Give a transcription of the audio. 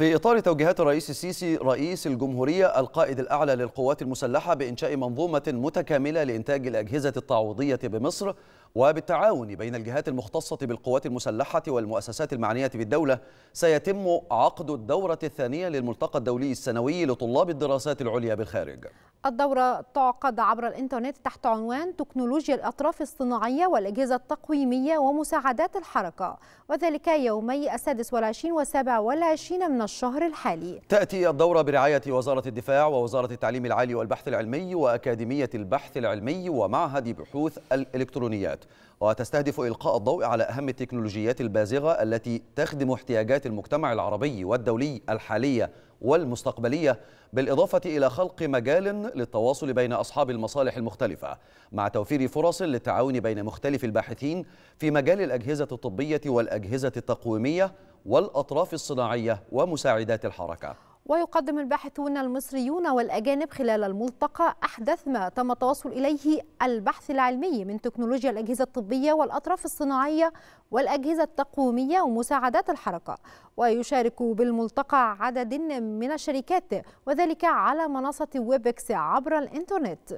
في إطار توجيهات الرئيس السيسي رئيس الجمهورية القائد الأعلى للقوات المسلحة بإنشاء منظومة متكاملة لإنتاج الأجهزة التعويضية بمصر وبالتعاون بين الجهات المختصة بالقوات المسلحة والمؤسسات المعنية بالدولة سيتم عقد الدورة الثانية للملتقى الدولي السنوي لطلاب الدراسات العليا بالخارج. الدورة تعقد عبر الإنترنت تحت عنوان تكنولوجيا الأطراف الصناعية والأجهزة التقويمية ومساعدات الحركة. وذلك يومي السادس والعشرين والسابع والعشرين من الشهر الحالي. تأتي الدورة برعاية وزارة الدفاع ووزارة التعليم العالي والبحث العلمي وأكاديمية البحث العلمي ومعهد بحوث الإلكترونيات. وتستهدف إلقاء الضوء على أهم التكنولوجيات البازغة التي تخدم احتياجات المجتمع العربي والدولي الحالية. والمستقبلية بالإضافة إلى خلق مجال للتواصل بين أصحاب المصالح المختلفة. مع توفير فرص للتعاون بين مختلف الباحثين في مجال الأجهزة الطبية والأجهزة التقويمية والأطراف الصناعية ومساعدات الحركة. ويقدم الباحثون المصريون والأجانب خلال الملتقى أحدث ما تم التوصل إليه البحث العلمي من تكنولوجيا الأجهزة الطبية والأطراف الصناعية والأجهزة التقويمية ومساعدات الحركة. ويشارك بالملتقى عدد من الشركات وذلك على منصة ويبكس عبر الإنترنت.